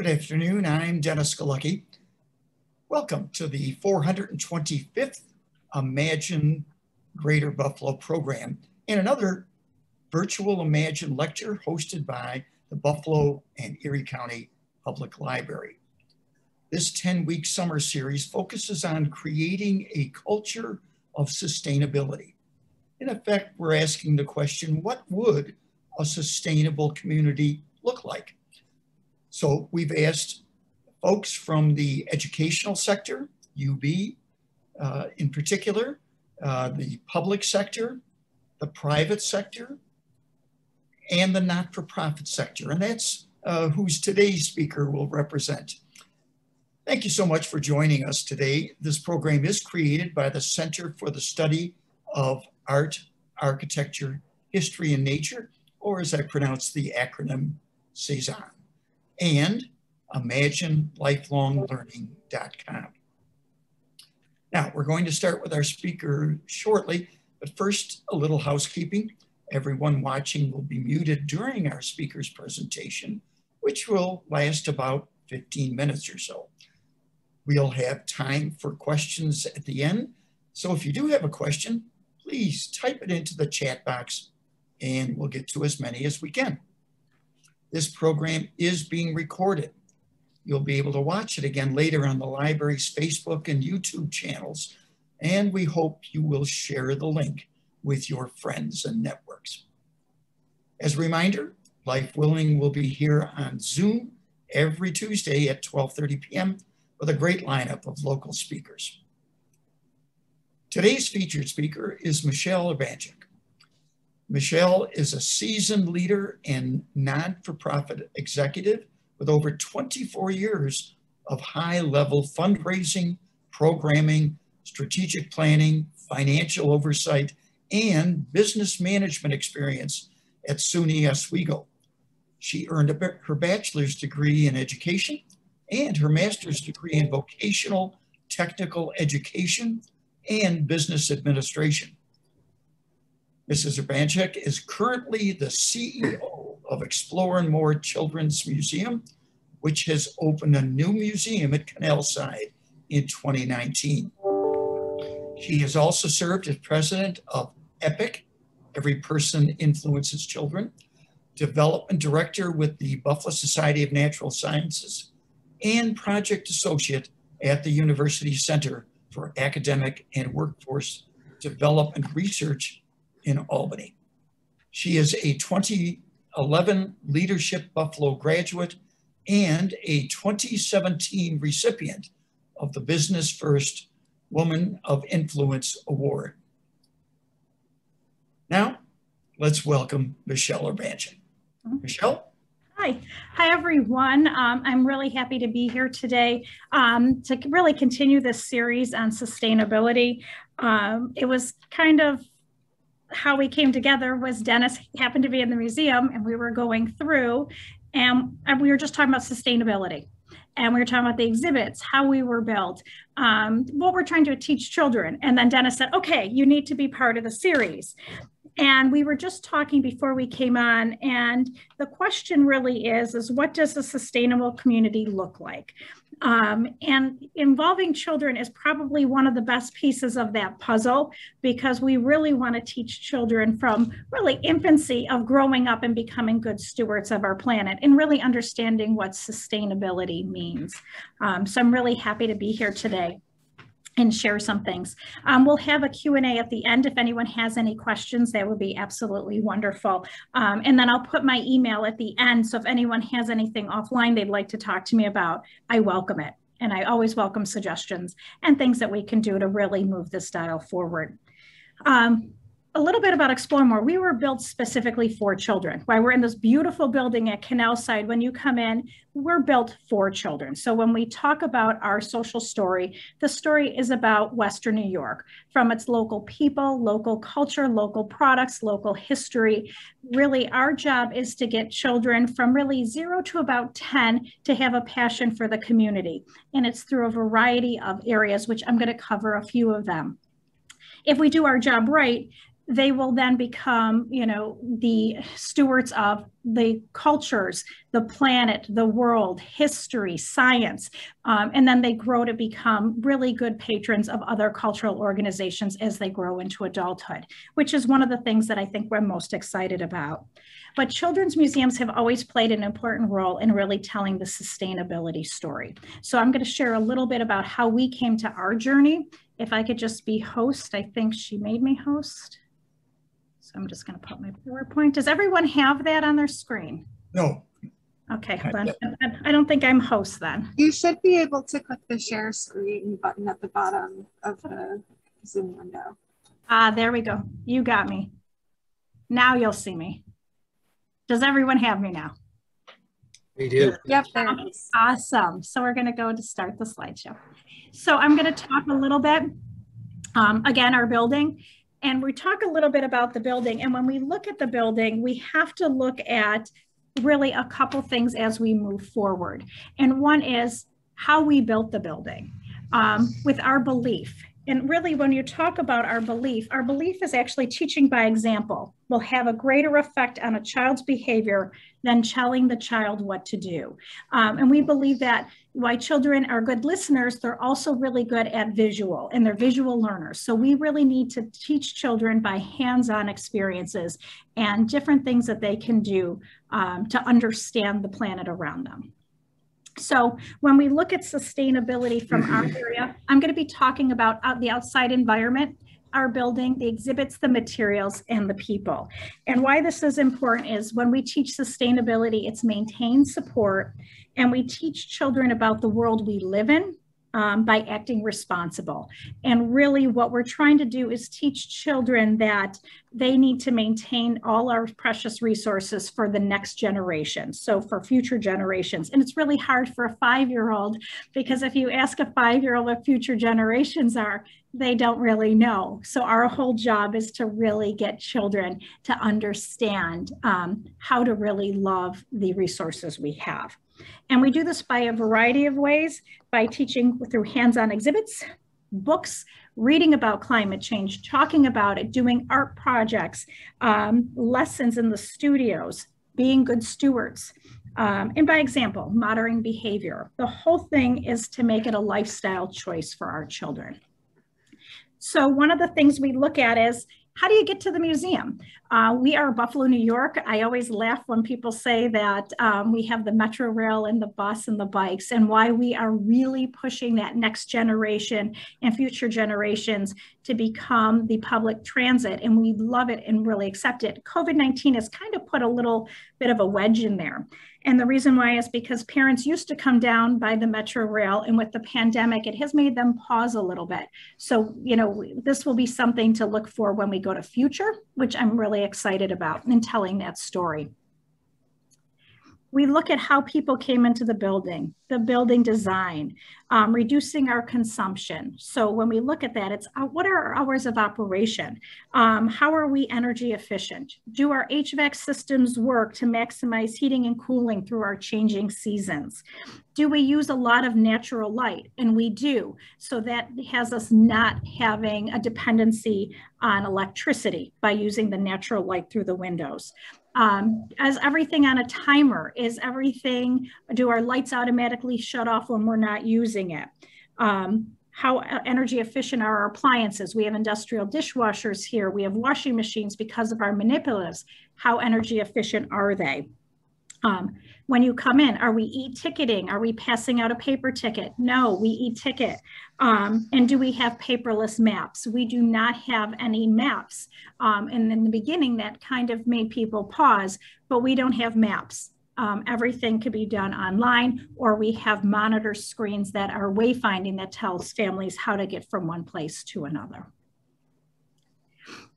Good afternoon. I'm Dennis Galucki. Welcome to the 425th Imagine Greater Buffalo program and another virtual Imagine lecture hosted by the Buffalo and Erie County Public Library. This 10-week summer series focuses on creating a culture of sustainability. In effect, we're asking the question, what would a sustainable community look like? So we've asked folks from the educational sector, UB uh, in particular, uh, the public sector, the private sector, and the not-for-profit sector. And that's uh, who's today's speaker will represent. Thank you so much for joining us today. This program is created by the Center for the Study of Art, Architecture, History, and Nature, or as I pronounce the acronym, Cezanne and imaginelifelonglearning.com. Now, we're going to start with our speaker shortly, but first, a little housekeeping. Everyone watching will be muted during our speaker's presentation, which will last about 15 minutes or so. We'll have time for questions at the end. So if you do have a question, please type it into the chat box and we'll get to as many as we can. This program is being recorded. You'll be able to watch it again later on the library's Facebook and YouTube channels, and we hope you will share the link with your friends and networks. As a reminder, Life Willing will be here on Zoom every Tuesday at 12.30 p.m. with a great lineup of local speakers. Today's featured speaker is Michelle Urbanczyk. Michelle is a seasoned leader and non-for-profit executive with over 24 years of high-level fundraising, programming, strategic planning, financial oversight, and business management experience at SUNY Oswego. She earned a, her bachelor's degree in education and her master's degree in vocational technical education and business administration. Mrs. Urbanczyk is currently the CEO of Explore and More Children's Museum, which has opened a new museum at Canalside in 2019. She has also served as president of EPIC, Every Person Influences Children, development director with the Buffalo Society of Natural Sciences, and project associate at the University Center for Academic and Workforce Development Research in Albany. She is a 2011 Leadership Buffalo graduate and a 2017 recipient of the Business First Woman of Influence Award. Now, let's welcome Michelle Urbanczyk. Michelle? Hi. Hi, everyone. Um, I'm really happy to be here today um, to really continue this series on sustainability. Um, it was kind of how we came together was Dennis happened to be in the museum and we were going through and, and we were just talking about sustainability and we were talking about the exhibits, how we were built, um, what we're trying to teach children. And then Dennis said, okay, you need to be part of the series. And we were just talking before we came on, and the question really is, is what does a sustainable community look like? Um, and involving children is probably one of the best pieces of that puzzle because we really want to teach children from really infancy of growing up and becoming good stewards of our planet and really understanding what sustainability means. Um, so I'm really happy to be here today and share some things. Um, we'll have a Q&A at the end. If anyone has any questions, that would be absolutely wonderful. Um, and then I'll put my email at the end. So if anyone has anything offline they'd like to talk to me about, I welcome it. And I always welcome suggestions and things that we can do to really move this dial forward. Um, a little bit about Explore More. We were built specifically for children. Why we're in this beautiful building at Canal Side, When you come in, we're built for children. So when we talk about our social story, the story is about Western New York, from its local people, local culture, local products, local history. Really, our job is to get children from really zero to about 10 to have a passion for the community. And it's through a variety of areas, which I'm going to cover a few of them. If we do our job right, they will then become, you know, the stewards of the cultures, the planet, the world, history, science, um, and then they grow to become really good patrons of other cultural organizations as they grow into adulthood, which is one of the things that I think we're most excited about. But children's museums have always played an important role in really telling the sustainability story. So I'm going to share a little bit about how we came to our journey. If I could just be host, I think she made me host. So I'm just going to put my PowerPoint. Does everyone have that on their screen? No. Okay, hold on. I don't think I'm host then. You should be able to click the share screen button at the bottom of the Zoom window. Ah, there we go. You got me. Now you'll see me. Does everyone have me now? We do. Yep, there. Awesome. So we're going to go to start the slideshow. So I'm going to talk a little bit, um, again, our building and we talk a little bit about the building. And when we look at the building, we have to look at really a couple things as we move forward. And one is how we built the building um, with our belief. And really, when you talk about our belief, our belief is actually teaching by example will have a greater effect on a child's behavior than telling the child what to do. Um, and we believe that why children are good listeners, they're also really good at visual and they're visual learners. So we really need to teach children by hands-on experiences and different things that they can do um, to understand the planet around them. So when we look at sustainability from our mm-hmm. area, I'm going to be talking about uh, the outside environment our building, the exhibits, the materials, and the people. And why this is important is when we teach sustainability, it's maintain support, and we teach children about the world we live in um, by acting responsible. And really what we're trying to do is teach children that they need to maintain all our precious resources for the next generation. So for future generations. And it's really hard for a five-year-old because if you ask a five-year-old what future generations are, they don't really know. So our whole job is to really get children to understand um, how to really love the resources we have. And we do this by a variety of ways, by teaching through hands-on exhibits, books, reading about climate change, talking about it, doing art projects, um, lessons in the studios, being good stewards. Um, and by example, moderating behavior. The whole thing is to make it a lifestyle choice for our children. So one of the things we look at is how do you get to the museum? Uh, we are Buffalo, New York. I always laugh when people say that um, we have the metro rail and the bus and the bikes and why we are really pushing that next generation and future generations to become the public transit. And we love it and really accept it. COVID-19 has kind of put a little bit of a wedge in there. And the reason why is because parents used to come down by the Metro Rail, and with the pandemic, it has made them pause a little bit. So, you know, this will be something to look for when we go to future, which I'm really excited about in telling that story we look at how people came into the building, the building design, um, reducing our consumption. So when we look at that, it's uh, what are our hours of operation? Um, how are we energy efficient? Do our HVAC systems work to maximize heating and cooling through our changing seasons? Do we use a lot of natural light? And we do. So that has us not having a dependency on electricity by using the natural light through the windows. Um, as everything on a timer? Is everything, do our lights automatically shut off when we're not using it? Um, how energy efficient are our appliances? We have industrial dishwashers here. We have washing machines because of our manipulatives. How energy efficient are they? Um, when you come in, are we e-ticketing? Are we passing out a paper ticket? No, we e-ticket. Um, and do we have paperless maps? We do not have any maps. Um, and in the beginning, that kind of made people pause, but we don't have maps. Um, everything could be done online, or we have monitor screens that are wayfinding that tells families how to get from one place to another.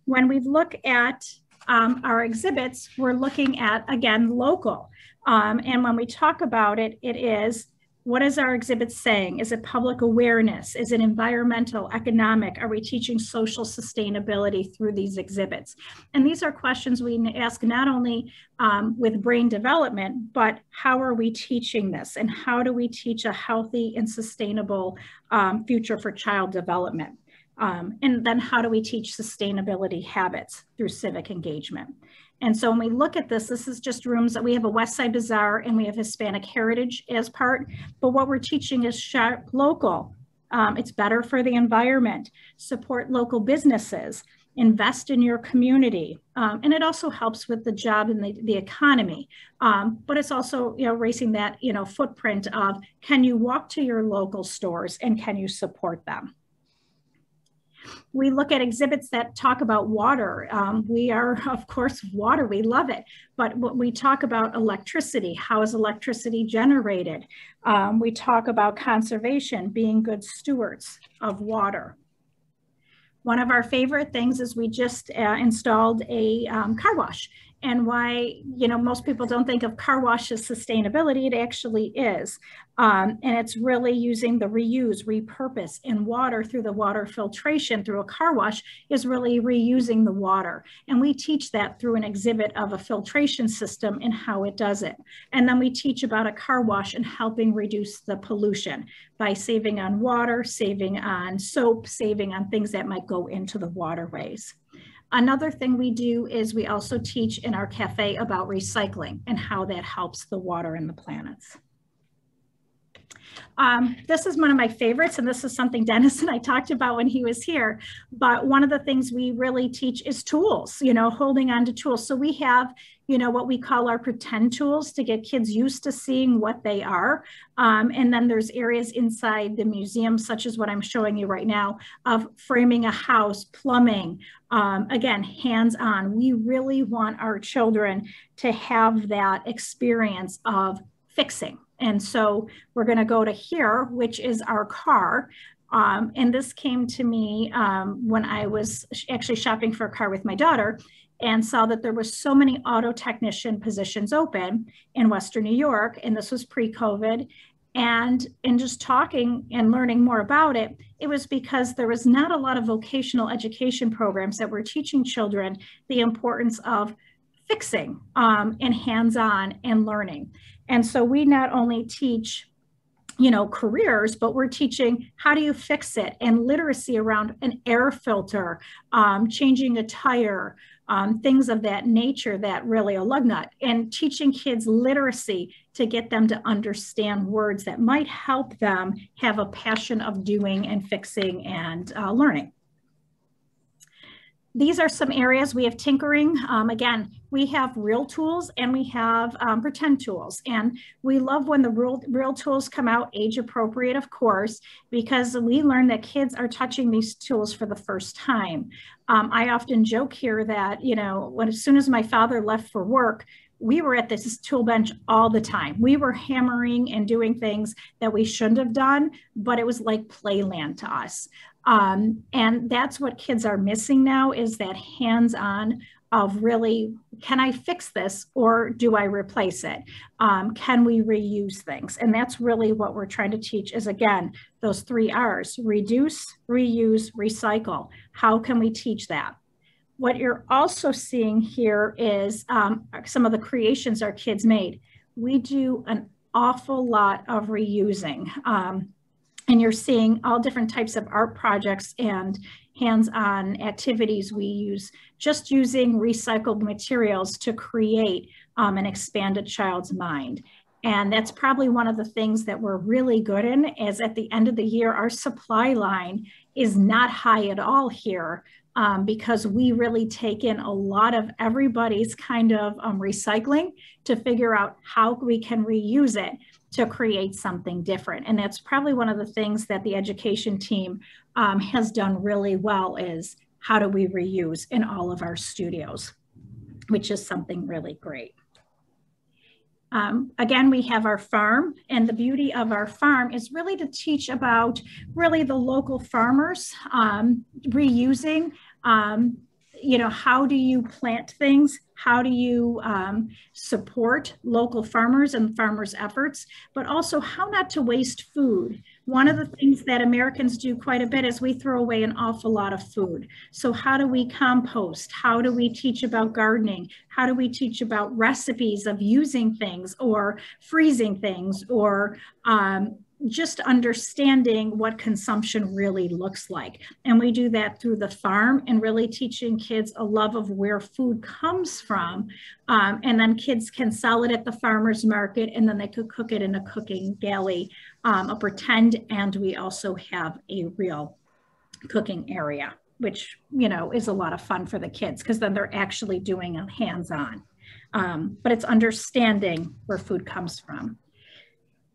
When we look at um, our exhibits, we're looking at, again, local. Um, and when we talk about it, it is what is our exhibit saying? Is it public awareness? Is it environmental, economic? Are we teaching social sustainability through these exhibits? And these are questions we ask not only um, with brain development, but how are we teaching this? And how do we teach a healthy and sustainable um, future for child development? Um, and then how do we teach sustainability habits through civic engagement? And so when we look at this, this is just rooms that we have a West Side Bazaar and we have Hispanic Heritage as part, but what we're teaching is sharp local. Um, it's better for the environment, support local businesses, invest in your community. Um, and it also helps with the job and the, the economy. Um, but it's also, you know, raising that, you know, footprint of can you walk to your local stores and can you support them? We look at exhibits that talk about water. Um, we are, of course, water, we love it. But when we talk about electricity, how is electricity generated? Um, we talk about conservation, being good stewards of water. One of our favorite things is we just uh, installed a um, car wash and why, you know, most people don't think of car wash as sustainability, it actually is. Um, and it's really using the reuse, repurpose in water through the water filtration through a car wash is really reusing the water. And we teach that through an exhibit of a filtration system and how it does it. And then we teach about a car wash and helping reduce the pollution by saving on water, saving on soap, saving on things that might go into the waterways. Another thing we do is we also teach in our cafe about recycling and how that helps the water and the planets. Um, this is one of my favorites, and this is something Dennis and I talked about when he was here. But one of the things we really teach is tools, you know, holding on to tools. So we have, you know, what we call our pretend tools to get kids used to seeing what they are. Um, and then there's areas inside the museum, such as what I'm showing you right now, of framing a house, plumbing, um, again, hands-on. We really want our children to have that experience of fixing and so we're going to go to here, which is our car. Um, and this came to me um, when I was actually shopping for a car with my daughter and saw that there was so many auto technician positions open in Western New York. And this was pre-COVID. And in just talking and learning more about it, it was because there was not a lot of vocational education programs that were teaching children the importance of fixing um, and hands-on and learning. And so we not only teach you know careers but we're teaching how do you fix it and literacy around an air filter um, changing a tire um, things of that nature that really a lug nut and teaching kids literacy to get them to understand words that might help them have a passion of doing and fixing and uh, learning these are some areas we have tinkering. Um, again, we have real tools and we have um, pretend tools. And we love when the real, real tools come out, age appropriate, of course, because we learn that kids are touching these tools for the first time. Um, I often joke here that, you know, when as soon as my father left for work, we were at this tool bench all the time. We were hammering and doing things that we shouldn't have done, but it was like playland to us. Um, and that's what kids are missing now is that hands-on of really, can I fix this or do I replace it? Um, can we reuse things? And that's really what we're trying to teach is again, those three R's, reduce, reuse, recycle. How can we teach that? What you're also seeing here is um, some of the creations our kids made. We do an awful lot of reusing. Um, and you're seeing all different types of art projects and hands-on activities we use just using recycled materials to create um, and expand a child's mind. And that's probably one of the things that we're really good in is at the end of the year, our supply line is not high at all here um, because we really take in a lot of everybody's kind of um, recycling to figure out how we can reuse it to create something different. And that's probably one of the things that the education team um, has done really well is how do we reuse in all of our studios, which is something really great. Um, again, we have our farm and the beauty of our farm is really to teach about really the local farmers um, reusing um, you know, how do you plant things? How do you um, support local farmers and farmers' efforts? But also how not to waste food. One of the things that Americans do quite a bit is we throw away an awful lot of food. So how do we compost? How do we teach about gardening? How do we teach about recipes of using things or freezing things or um, just understanding what consumption really looks like. And we do that through the farm and really teaching kids a love of where food comes from. Um, and then kids can sell it at the farmer's market and then they could cook it in a cooking galley, um, a pretend, and we also have a real cooking area, which, you know, is a lot of fun for the kids because then they're actually doing it hands-on. Um, but it's understanding where food comes from.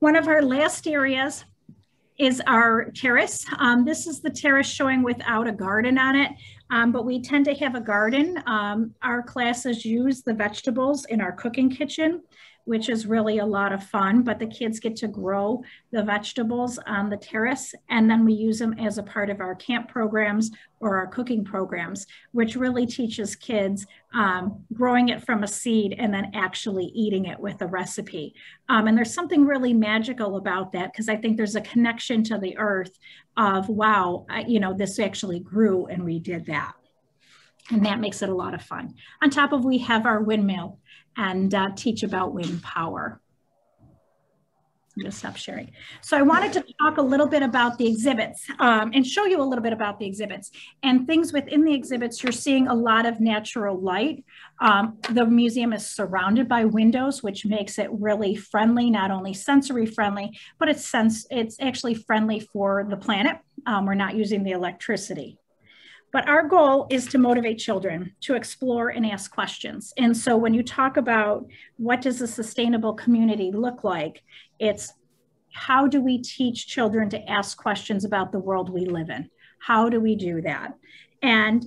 One of our last areas is our terrace. Um, this is the terrace showing without a garden on it, um, but we tend to have a garden. Um, our classes use the vegetables in our cooking kitchen which is really a lot of fun, but the kids get to grow the vegetables on the terrace and then we use them as a part of our camp programs or our cooking programs, which really teaches kids um, growing it from a seed and then actually eating it with a recipe. Um, and there's something really magical about that because I think there's a connection to the earth of, wow, I, you know, this actually grew and we did that. And that makes it a lot of fun. On top of we have our windmill and uh, teach about wind power. I'm to stop sharing. So I wanted to talk a little bit about the exhibits um, and show you a little bit about the exhibits and things within the exhibits. You're seeing a lot of natural light. Um, the museum is surrounded by windows, which makes it really friendly, not only sensory friendly, but it's sense it's actually friendly for the planet. Um, we're not using the electricity. But our goal is to motivate children to explore and ask questions. And so when you talk about what does a sustainable community look like, it's how do we teach children to ask questions about the world we live in? How do we do that? And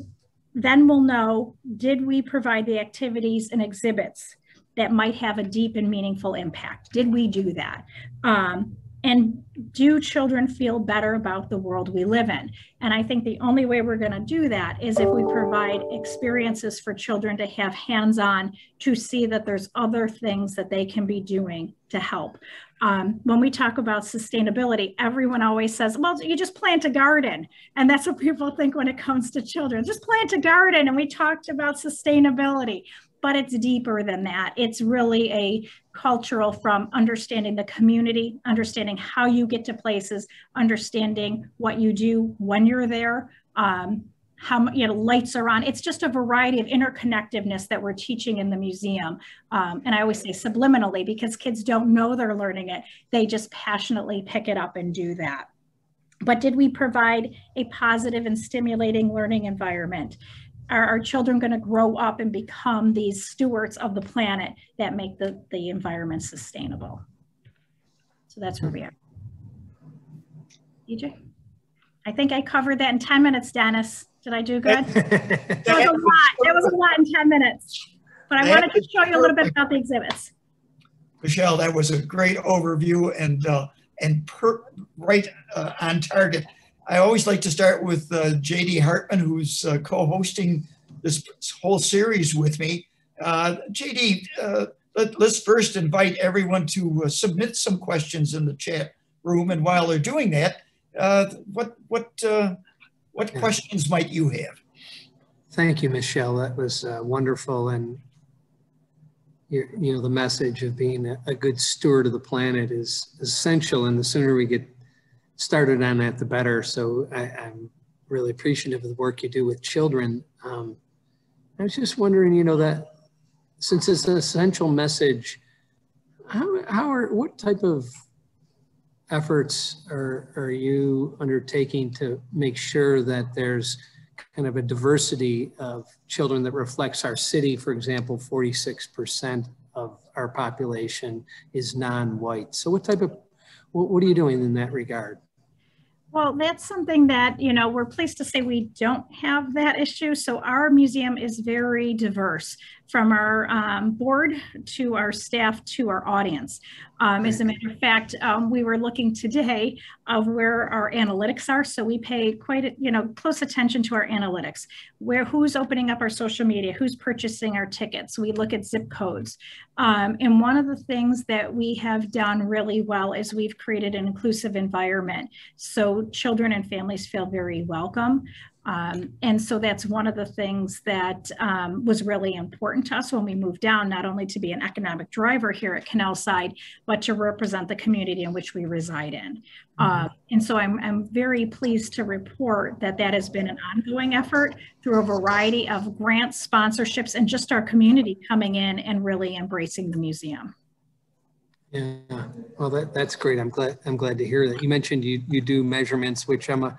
then we'll know, did we provide the activities and exhibits that might have a deep and meaningful impact? Did we do that? Um, and do children feel better about the world we live in? And I think the only way we're going to do that is if we provide experiences for children to have hands on to see that there's other things that they can be doing to help. Um, when we talk about sustainability, everyone always says, well, you just plant a garden. And that's what people think when it comes to children just plant a garden. And we talked about sustainability but it's deeper than that. It's really a cultural from understanding the community, understanding how you get to places, understanding what you do when you're there, um, how you know lights are on. It's just a variety of interconnectiveness that we're teaching in the museum. Um, and I always say subliminally because kids don't know they're learning it. They just passionately pick it up and do that. But did we provide a positive and stimulating learning environment? Are our children going to grow up and become these stewards of the planet that make the, the environment sustainable? So that's where we are. DJ? I think I covered that in 10 minutes, Dennis. Did I do good? that was a lot. That was a lot in 10 minutes. But I wanted to show you a little bit about the exhibits. Michelle, that was a great overview and uh, and per, right uh, on target. I always like to start with uh, JD Hartman, who's uh, co-hosting this whole series with me. Uh, JD, uh, let, us first invite everyone to uh, submit some questions in the chat room. And while they're doing that, uh, what, what, what yeah. questions might you have? Thank you, Michelle. That was wonderful. And you know, the message of being a, a good steward of the planet is essential. And the sooner we get started on that, the better. So I, am really appreciative of the work you do with children. Um, I was just wondering, you know, that since it's an essential message, how, how are, what type of efforts are, are you undertaking to make sure that there's kind of a diversity of children that reflects our city? For example, 46% of our population is non-white. So what type of, what, what are you doing in that regard? Well, that's something that, you know, we're pleased to say we don't have that issue. So our museum is very diverse from our um, board to our staff to our audience. Um, as a matter of fact, um, we were looking today of where our analytics are. So we pay quite, a, you know, close attention to our analytics. Where who's opening up our social media, who's purchasing our tickets. We look at zip codes. Um, and one of the things that we have done really well is we've created an inclusive environment. So children and families feel very welcome. Um, and so that's one of the things that um, was really important to us when we moved down, not only to be an economic driver here at Canal Side, but to represent the community in which we reside in. Uh, and so I'm, I'm very pleased to report that that has been an ongoing effort through a variety of grants, sponsorships, and just our community coming in and really embracing the museum. Yeah, well, that, that's great. I'm glad I'm glad to hear that. You mentioned you you do measurements, which I'm a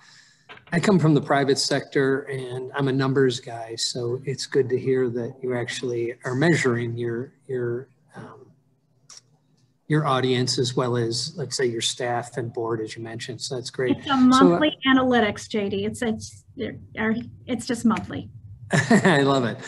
I come from the private sector and I'm a numbers guy, so it's good to hear that you actually are measuring your your um, your audience as well as let's say your staff and board, as you mentioned. So that's great. It's a monthly so, uh, analytics, JD. It's it's it's just monthly. I love it.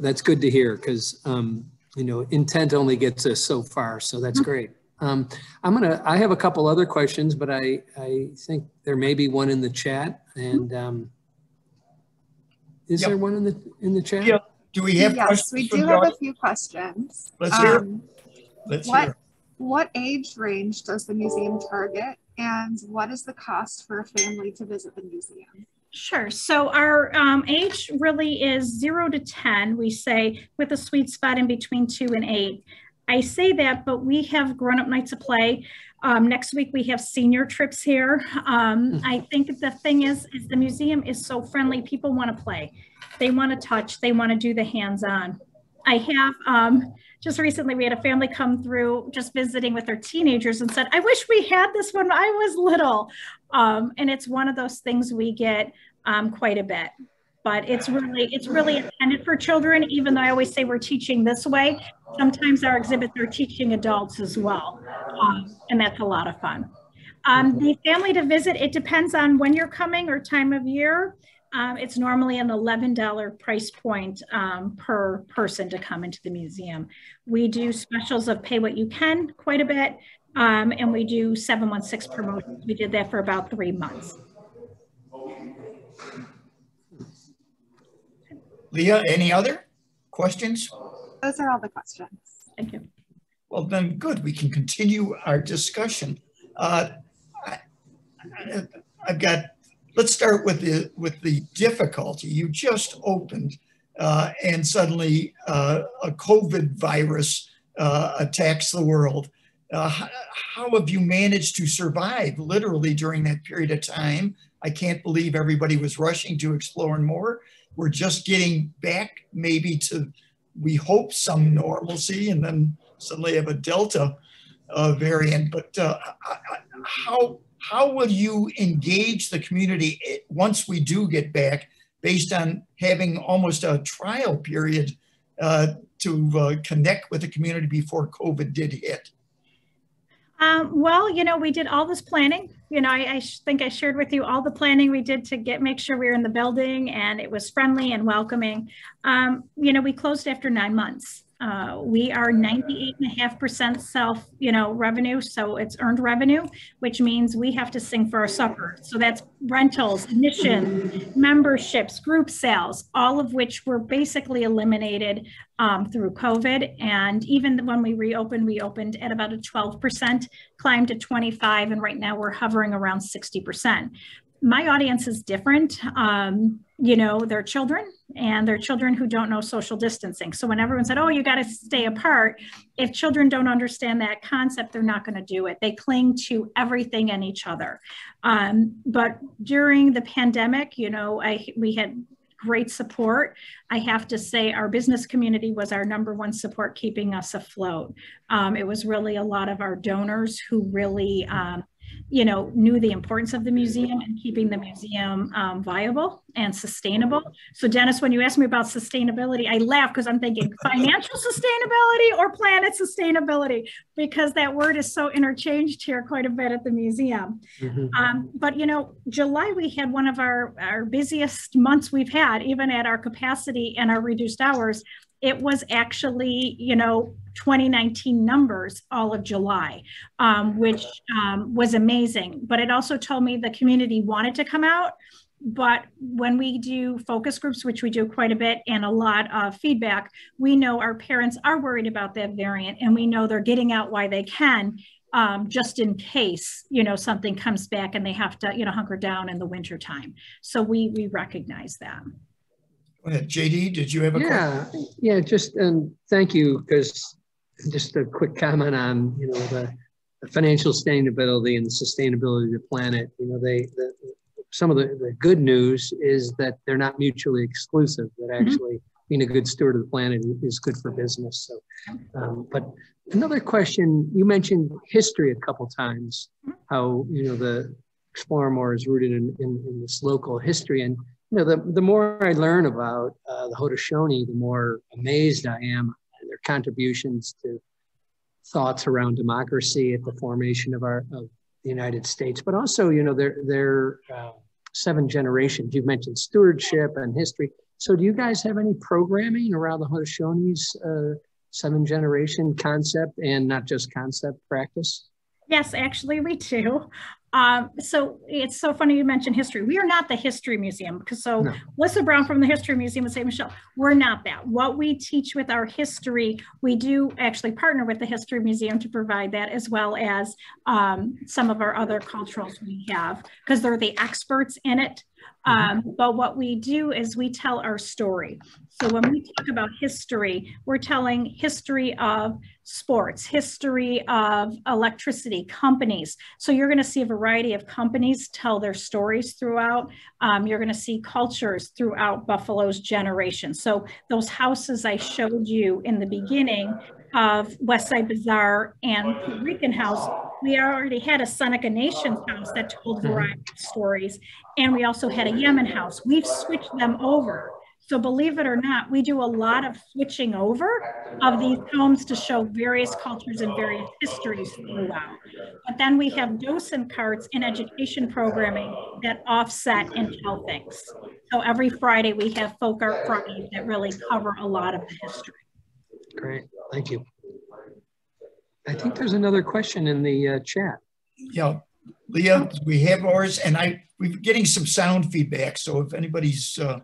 That's good to hear because um, you know, intent only gets us so far. So that's mm-hmm. great. Um, I'm gonna. I have a couple other questions, but I I think there may be one in the chat. And um, is yep. there one in the in the chat? Yep. Do we have? Yes, we do have a few questions. Let's hear. Um, Let's what, hear. What age range does the museum target, and what is the cost for a family to visit the museum? Sure. So our um, age really is zero to 10, we say, with a sweet spot in between two and eight. I say that, but we have grown up nights of play. Um, next week we have senior trips here. Um, hmm. I think the thing is, is the museum is so friendly. People want to play. They want to touch. They want to do the hands-on. I have um, just recently we had a family come through just visiting with their teenagers and said, I wish we had this when I was little. Um, and it's one of those things we get um, quite a bit. But it's really it's really intended for children. Even though I always say we're teaching this way, sometimes our exhibits are teaching adults as well, um, and that's a lot of fun. Um, the family to visit it depends on when you're coming or time of year. Um, it's normally an $11 price point um, per person to come into the museum. We do specials of pay what you can quite a bit. Um, and we do 716 promotions. We did that for about three months. Leah, any other questions? Those are all the questions. Thank you. Well, then good. We can continue our discussion. Uh, I, have got, let's start with the, with the difficulty. You just opened uh, and suddenly uh, a COVID virus uh, attacks the world. Uh, how, how have you managed to survive literally during that period of time? I can't believe everybody was rushing to explore more. We're just getting back maybe to, we hope, some normalcy and then suddenly have a Delta uh, variant. But uh, how, how will you engage the community once we do get back based on having almost a trial period uh, to uh, connect with the community before COVID did hit? Um, well, you know, we did all this planning. You know, I, I think I shared with you all the planning we did to get make sure we were in the building and it was friendly and welcoming. Um, you know, we closed after nine months. Uh, we are 98.5% self, you know, revenue. So it's earned revenue, which means we have to sing for our supper. So that's rentals, admission, memberships, group sales, all of which were basically eliminated um, through COVID. And even when we reopened, we opened at about a 12%, climbed to 25, and right now we're hovering around 60% my audience is different. Um, you know, they're children and they're children who don't know social distancing. So when everyone said, oh, you got to stay apart, if children don't understand that concept, they're not going to do it. They cling to everything and each other. Um, but during the pandemic, you know, I we had great support. I have to say, our business community was our number one support keeping us afloat. Um, it was really a lot of our donors who really um, you know, knew the importance of the museum and keeping the museum um, viable and sustainable. So Dennis, when you asked me about sustainability, I laugh because I'm thinking financial sustainability or planet sustainability, because that word is so interchanged here quite a bit at the museum. Mm-hmm. Um, but you know, July we had one of our, our busiest months we've had, even at our capacity and our reduced hours it was actually, you know, 2019 numbers all of July, um, which um, was amazing. But it also told me the community wanted to come out. But when we do focus groups, which we do quite a bit, and a lot of feedback, we know our parents are worried about that variant and we know they're getting out why they can. um, just in case, you know, something comes back and they have to, you know, hunker down in the winter time. So we, we recognize that. Go ahead. JD, did you have a Yeah, question? yeah, just, and thank you, because just a quick comment on, you know, the, the financial sustainability and the sustainability of the planet. You know, they, the, some of the, the good news is that they're not mutually exclusive, that Mhm. actually being a good steward of the planet is good for business. So, um, but another question, you mentioned history a couple times, how, you know, the Explore More is rooted in, in, in this local history. And, you know, the, the more I learn about uh, the Haudenosaunee, the more amazed I am contributions to thoughts around democracy at the formation of our, of the United States, but also, you know, their, their uh, seven generations. You've mentioned stewardship and history. So do you guys have any programming around the Haudenosaunee's uh, seven generation concept and not just concept practice? Yes, actually, we do. Um, so it's so funny you mentioned history. We are not the history museum because so No. Melissa Brown from the History Museum of St. Michelle, we're not that. What we teach with our history, we do actually partner with the History Museum to provide that as well as um, some of our other culturals we have because they're the experts in it. Um, but what we do is we tell our story. So when we talk about history, we're telling history of sports, history of electricity, companies. So you're going to see a variety of companies tell their stories throughout. Um, you're going to see cultures throughout Buffalo's generation. So those houses I showed you in the beginning of West Side Bazaar and Puerto Rican House, we already had a Seneca Nations oh, house that told a mm-hmm. variety of stories. And we also had a Yemen house. We've switched them over. So believe it or not, we do a lot of switching over of these homes to show various cultures and various histories throughout. But then we have docent carts in education programming that offset and tell things. So every Friday we have folk art Fridays that really cover a lot of the history. Great, thank you. I think there's another question in the uh, chat. Yeah, Leah, we have ours and I, we're getting some sound feedback. So if anybody's uh,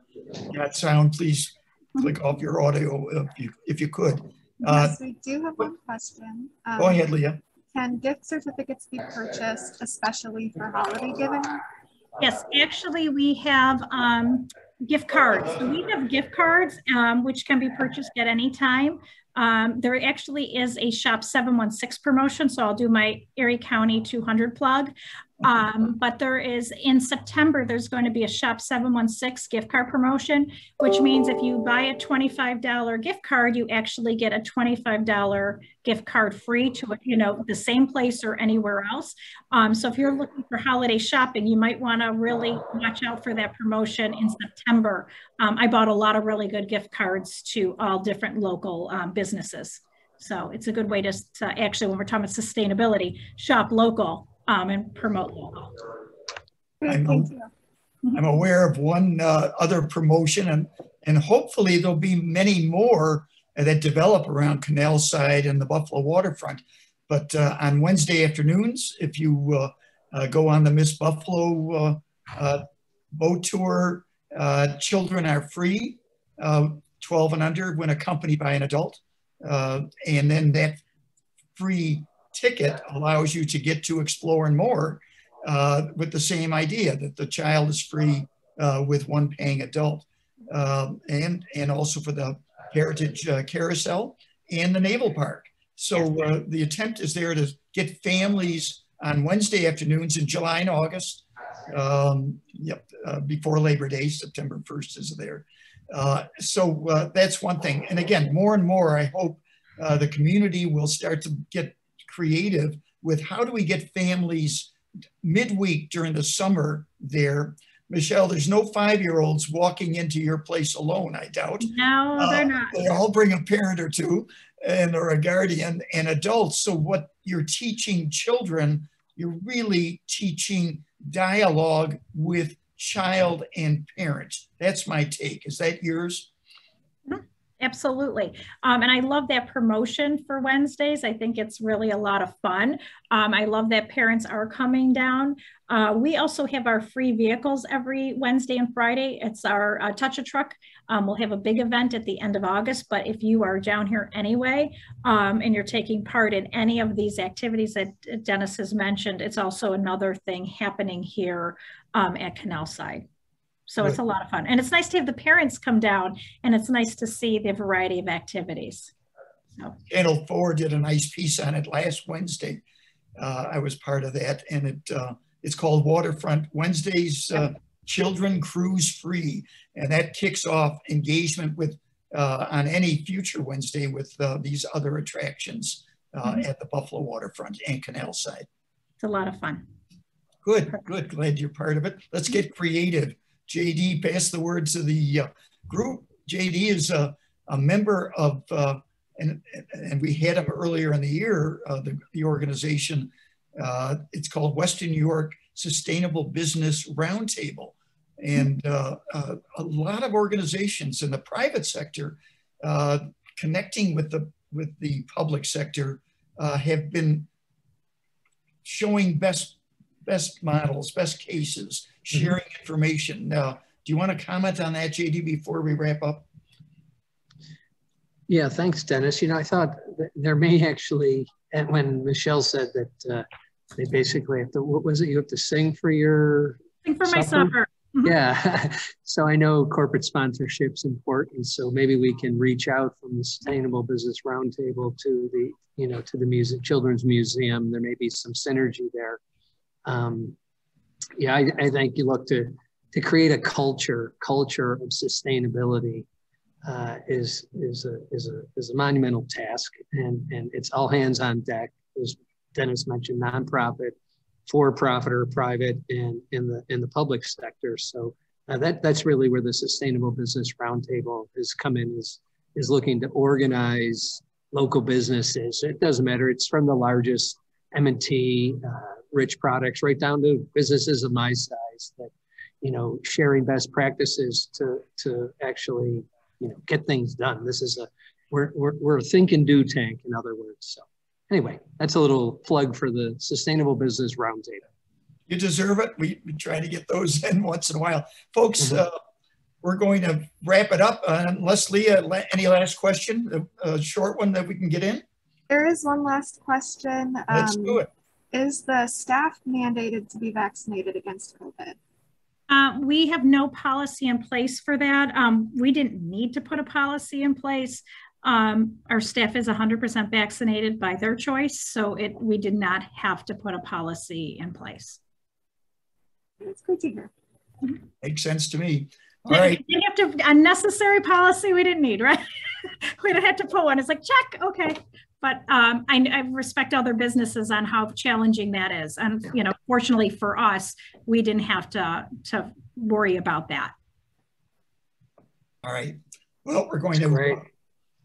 got sound, please click off your audio if you, if you could. Uh, Yes, we do have one question. Um, Go ahead, Leah. Can gift certificates be purchased especially for holiday giving? Yes, actually, we have um, gift cards. So we have gift cards, um, which can be purchased at any time. Um, there actually is a Shop 716 promotion, so I'll do my Erie County 200 plug. Um, but there is, in September, there's going to be a Shop 716 gift card promotion, which means if you buy a $25 gift card, you actually get a $25 gift card free to, you know, the same place or anywhere else. Um, so if you're looking for holiday shopping, you might want to really watch out for that promotion in September. Um, I bought a lot of really good gift cards to all different local um, businesses. So it's a good way to, to actually, when we're talking about sustainability, shop local um, and promote local. Great, I'm- thank you. I'm aware of one uh, other promotion and, and hopefully there'll be many more that develop around Canal Side and the Buffalo waterfront. But uh, on Wednesday afternoons, if you uh, uh, go on the Miss Buffalo uh, uh, boat tour, uh, children are free, uh, 12 and under when accompanied by an adult. Uh, and then that free ticket allows you to get to exploring more uh, with the same idea that the child is free uh, with one paying adult. Um, and, and also for the Heritage uh, Carousel and the Naval Park. So uh, the attempt is there to get families on Wednesday afternoons in July and August. Um, yep, uh, before Labor Day, September 1st is there. Uh, so uh, that's one thing. And again, more and more, I hope uh, the community will start to get creative with how do we get families midweek during the summer there. Michelle, there's no five-year-olds walking into your place alone, I doubt. No, Uh, they're not. They all bring a parent or two and or a guardian and adults. So what you're teaching children, you're really teaching dialogue with child and parent. That's my take. Is that yours? Mm-hmm. Absolutely. Um, and I love that promotion for Wednesdays. I think it's really a lot of fun. Um, I love that parents are coming down. Uh, we also have our free vehicles every Wednesday and Friday. It's our uh, Touch a Truck. Um, we'll have a big event at the end of August, but if you are down here anyway um, and you're taking part in any of these activities that Dennis has mentioned, it's also another thing happening here um, at Canal So it's a lot of fun. And it's nice to have the parents come down and it's nice to see the variety of activities. So. Channel 4 did a nice piece on it last Wednesday. Uh, I was part of that and it uh, it's called Waterfront Wednesdays uh, Children Cruise Free. And that kicks off engagement with uh, on any future Wednesday with uh, these other attractions mm -hmm. at the Buffalo Waterfront and Canal Side. It's a lot of fun. Good, good. Glad you're part of it. Let's get creative. JD pass the word to the uh, group. JD is a, a member of, uh, and, and we had him earlier in the year, uh, the, the organization. Uh, it's called Western New York Sustainable Business Roundtable. And uh, uh, a lot of organizations in the private sector connecting with the, with the public sector have been showing best best models, best cases, mm-hmm. sharing mm -hmm. information. Now, do you want to comment on that, JD, before we wrap up? Yeah, thanks, Dennis. You know, I thought there may actually, and when Michelle said that uh, they basically have to, what was it? You have to sing for your sing for supper? my supper. Mm -hmm. Yeah. so I know corporate sponsorship's important. So maybe we can reach out from the Sustainable Business Roundtable to the, you know, to the music, Children's Museum. There may be some synergy there um, yeah, I, I, think you look to to create a culture culture of sustainability uh, is is a is a is a monumental task, and and it's all hands on deck. As Dennis mentioned, nonprofit, for profit or private, and in the in the public sector. So uh, that that's really where the Sustainable Business Roundtable has come in is is looking to organize local businesses. It doesn't matter. It's from the largest M&T, uh, Rich Products right down to businesses of my size that you know sharing best practices to to actually you know get things done. This is a we're we're, we're a think and do tank in other words. So anyway that's a little plug for the sustainable business roundtable. You deserve it. We, we try to get those in once in a while. Folks mm -hmm. uh, we're going to wrap it up uh, unless leah any last question a, a, short one that we can get in? There is one last question let's um, do it is the staff mandated to be vaccinated against COVID? Uh, we have no policy in place for that. Um, we didn't need to put a policy in place. Um, our staff is 100% vaccinated by their choice, so it we did not have to put a policy in place. That's good to hear. Makes sense to me. All right. You have to unnecessary policy we didn't need, right? we don't have to put one. It's like check, okay but um, I, I, respect other businesses on how challenging that is. And you know, fortunately for us, we didn't have to to worry about that. All right. Well, we're going to uh,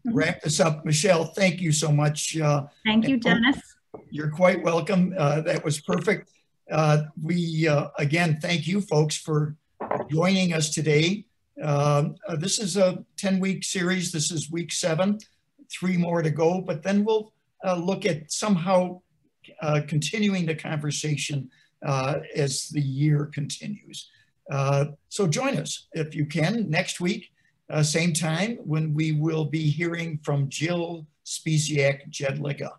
wrap this up. Michelle, thank you so much. Uh, thank you, Dennis. You're quite welcome. Uh, that was perfect. Uh, we uh, again thank you, folks, for joining us today. Um, uh, this is a 10 week series. This is week seven three more to go, but then we'll uh, look at somehow uh, continuing the conversation uh, as the year continues. Uh, so join us if you can next week, uh, same time when we will be hearing from Jill Spisiak Jedlicka.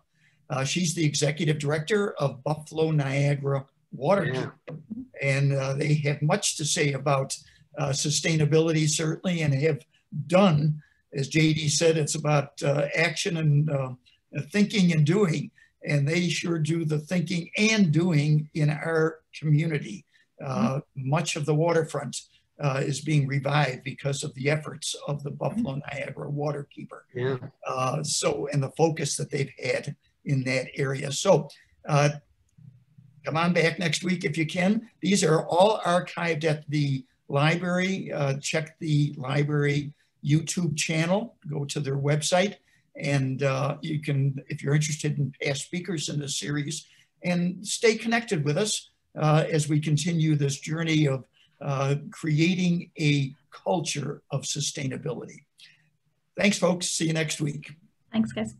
Uh, she's the executive director of Buffalo Niagara Water yeah. and they have much to say about sustainability certainly and have done as JD said, it's about uh, action and uh, thinking and doing. And they sure do the thinking and doing in our community. Uh, mm-hmm. much of the waterfront uh, is being revived because of the efforts of the Buffalo mm-hmm. Niagara Waterkeeper. Yeah. Uh, so, and the focus that they've had in that area. So, uh, come on back next week if you can. These are all archived at the library. check the library YouTube channel. Go to their website and uh, you can, if you're interested in past speakers in this series, and stay connected with us uh, as we continue this journey of uh, creating a culture of sustainability. Thanks, folks. See you next week. Thanks, guys.